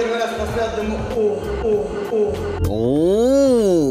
первый раз поставил, думаю, о, о, о.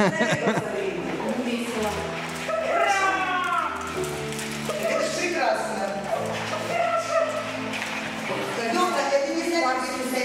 Прекрасно. Доктор, это не значит, что